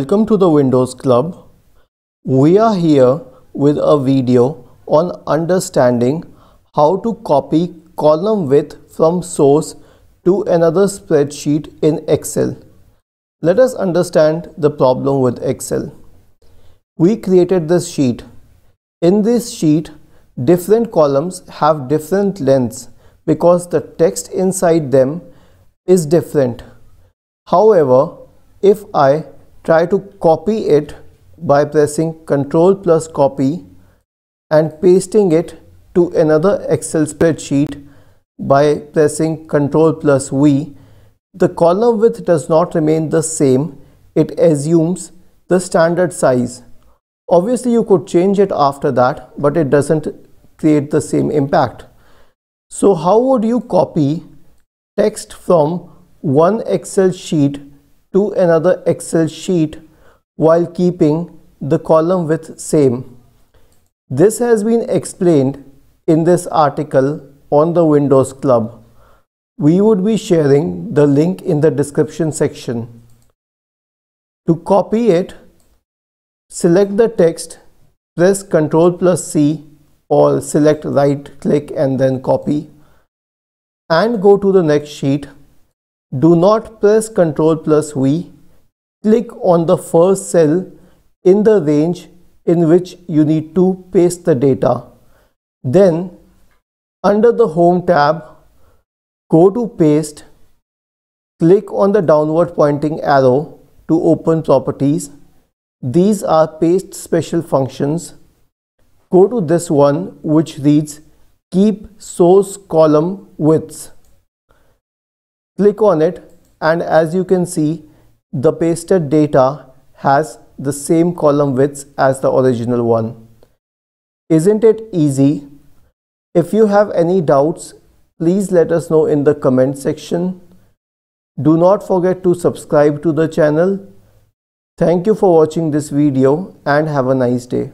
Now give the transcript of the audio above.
Welcome to the Windows Club. We are here with a video on understanding how to copy column width from source to another spreadsheet in Excel. Let us understand the problem with Excel. We created this sheet. In this sheet, different columns have different lengths because the text inside them is different. However, if I try to copy it by pressing Ctrl plus copy and pasting it to another Excel spreadsheet by pressing Ctrl plus V, the column width does not remain the same. It assumes the standard size. Obviously, you could change it after that, but it doesn't create the same impact. So how would you copy text from one Excel sheet to another Excel sheet while keeping the column width same. This has been explained in this article on the Windows Club. We would be sharing the link in the description section. To copy it, select the text, press Ctrl plus C or select right click and then copy and go to the next sheet do not press Ctrl plus V. Click on the first cell in the range in which you need to paste the data. Then under the Home tab, go to Paste. Click on the downward pointing arrow to open Properties. These are Paste Special Functions. Go to this one which reads Keep Source Column Widths click on it and as you can see the pasted data has the same column widths as the original one. Isn't it easy? If you have any doubts, please let us know in the comment section. Do not forget to subscribe to the channel. Thank you for watching this video and have a nice day.